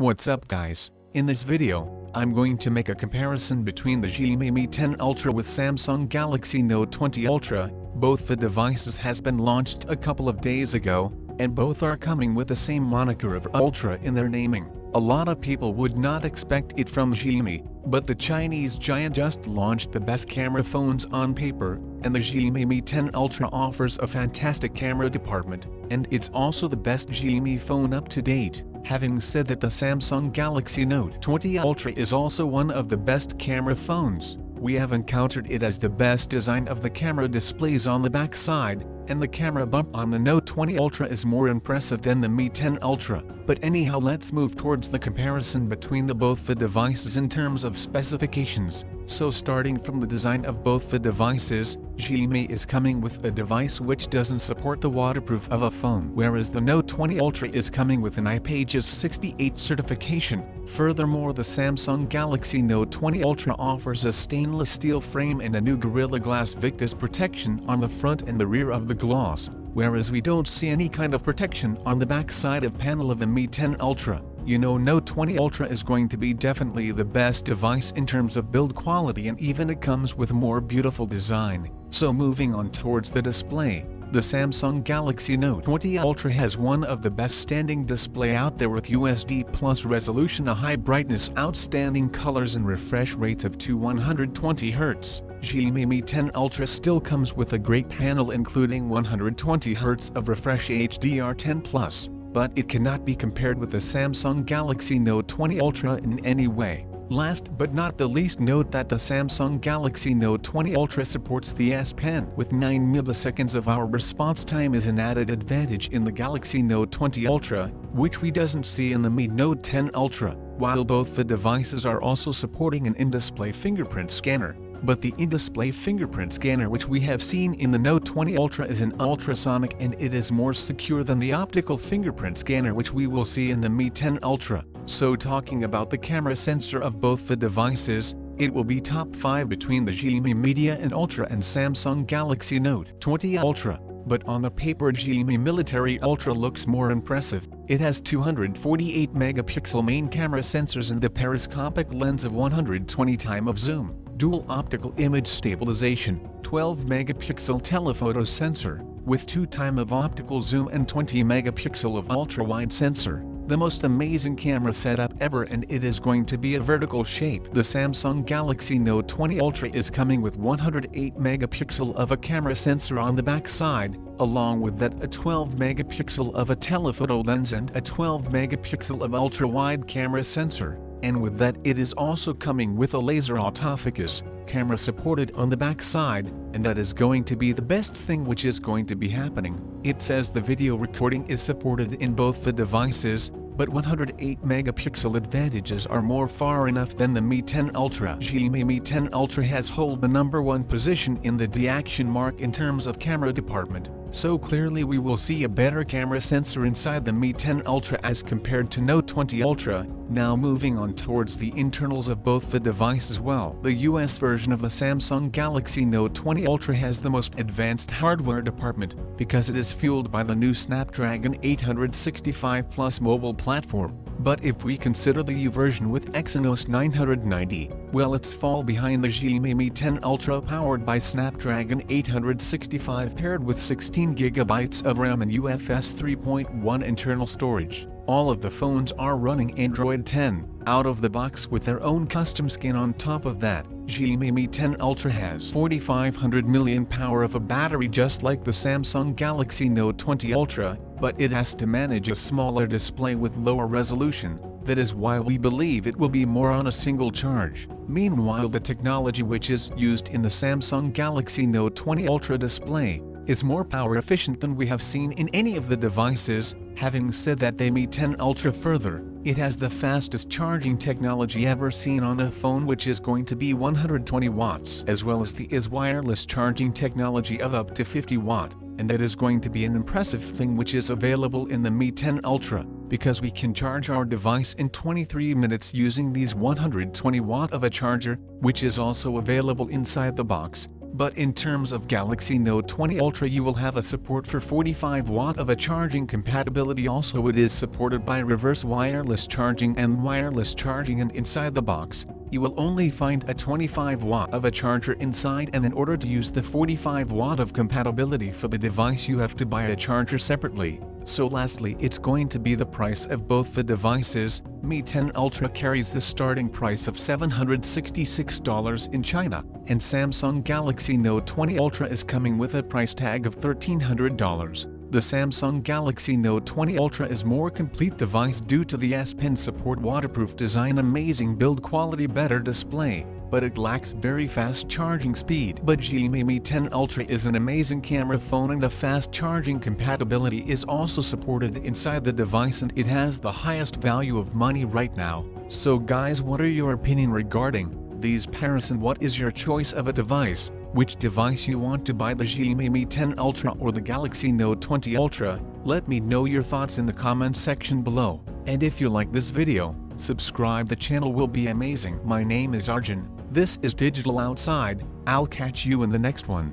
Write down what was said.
What's up guys, in this video, I'm going to make a comparison between the Xiaomi Mi 10 Ultra with Samsung Galaxy Note 20 Ultra, both the devices has been launched a couple of days ago, and both are coming with the same moniker of Ultra in their naming. A lot of people would not expect it from Xiaomi, but the Chinese giant just launched the best camera phones on paper, and the Xiaomi Mi 10 Ultra offers a fantastic camera department, and it's also the best Xiaomi phone up to date. Having said that the Samsung Galaxy Note 20 Ultra is also one of the best camera phones, we have encountered it as the best design of the camera displays on the back side, and the camera bump on the Note 20 Ultra is more impressive than the Mi 10 Ultra. But anyhow let's move towards the comparison between the both the devices in terms of specifications. So starting from the design of both the devices, Xiaomi is coming with a device which doesn't support the waterproof of a phone whereas the Note 20 Ultra is coming with an IPAGES 68 certification. Furthermore the Samsung Galaxy Note 20 Ultra offers a stainless steel frame and a new Gorilla Glass Victus protection on the front and the rear of the gloss, whereas we don't see any kind of protection on the back side of panel of the Mi 10 Ultra. You know Note 20 Ultra is going to be definitely the best device in terms of build quality and even it comes with more beautiful design. So moving on towards the display, the Samsung Galaxy Note 20 Ultra has one of the best standing display out there with USD plus resolution a high brightness outstanding colors and refresh rates of to 120Hz. Xiaomi Mi 10 Ultra still comes with a great panel including 120Hz of refresh HDR10+, but it cannot be compared with the Samsung Galaxy Note 20 Ultra in any way. Last but not the least note that the Samsung Galaxy Note 20 Ultra supports the S Pen with 9 milliseconds of our response time is an added advantage in the Galaxy Note 20 Ultra, which we doesn't see in the Mi Note 10 Ultra, while both the devices are also supporting an in-display fingerprint scanner but the in-display fingerprint scanner which we have seen in the Note 20 Ultra is an ultrasonic and it is more secure than the optical fingerprint scanner which we will see in the Mi 10 Ultra. So talking about the camera sensor of both the devices, it will be top 5 between the Xiaomi Media and Ultra and Samsung Galaxy Note 20 Ultra. But on the paper Xiaomi Mi 10 Ultra looks more impressive. It has 248 megapixel main camera sensors and the periscopic lens of 120 time of zoom dual optical image stabilization, 12 megapixel telephoto sensor, with 2 time of optical zoom and 20 megapixel of ultra-wide sensor. The most amazing camera setup ever and it is going to be a vertical shape. The Samsung Galaxy Note 20 Ultra is coming with 108 megapixel of a camera sensor on the back side, along with that a 12 megapixel of a telephoto lens and a 12 megapixel of ultra-wide camera sensor and with that it is also coming with a laser autofocus camera supported on the back side, and that is going to be the best thing which is going to be happening. It says the video recording is supported in both the devices, but 108 megapixel advantages are more far enough than the Mi 10 Ultra. Xiaomi Mi 10 Ultra has hold the number one position in the DxOMark in terms of camera department, so clearly we will see a better camera sensor inside the Mi 10 Ultra as compared to Note 20 Ultra. Now moving on towards the internals of both the devices well. The US version of the Samsung Galaxy Note 20 Ultra has the most advanced hardware department, because it is fueled by the new Snapdragon 865 Plus mobile platform. But if we consider the U version with Exynos 990, well it's fall behind the Xiaomi Mi 10 Ultra powered by Snapdragon 865 paired with 16GB of RAM and UFS 3.1 internal storage. All of the phones are running Android 10, out of the box with their own custom skin on top of that. Xiaomi Mi 10 Ultra has 4500 mAh of a battery just like the Samsung Galaxy Note 20 Ultra, but it has to manage a smaller display with lower resolution, that is why we believe it will be more on a single charge. Meanwhile the technology which is used in the Samsung Galaxy Note 20 Ultra display, is more power efficient than we have seen in any of the devices, having said that they Mi 10 Ultra further, it has the fastest charging technology ever seen on a phone which is going to be 120 watts as well as the is wireless charging technology of up to 50 watt, and that is going to be an impressive thing which is available in the Mi 10 Ultra, because we can charge our device in 23 minutes using these 120 watt of a charger, which is also available inside the box, But in terms of Galaxy Note 20 Ultra you will have a support for 45 watt of a charging compatibility also it is supported by reverse wireless charging and wireless charging and inside the box, you will only find a 25 watt of a charger inside and in order to use the 45 watt of compatibility for the device you have to buy a charger separately. So lastly it's going to be the price of both the devices, Mi 10 Ultra carries the starting price of $766 in China, and Samsung Galaxy Note 20 Ultra is coming with a price tag of $1,300. The Samsung Galaxy Note 20 Ultra is more complete device due to the S Pen support waterproof design amazing build quality better display, but it lacks very fast charging speed. But Xiaomi Mi 10 Ultra is an amazing camera phone and the fast charging compatibility is also supported inside the device and it has the highest value of money right now. So guys what are your opinion regarding these pairs and what is your choice of a device? Which device you want to buy the Xiaomi Mi 10 Ultra or the Galaxy Note 20 Ultra? Let me know your thoughts in the comment section below. And if you like this video, subscribe the channel will be amazing. My name is Arjun, this is Digital Outside, I'll catch you in the next one.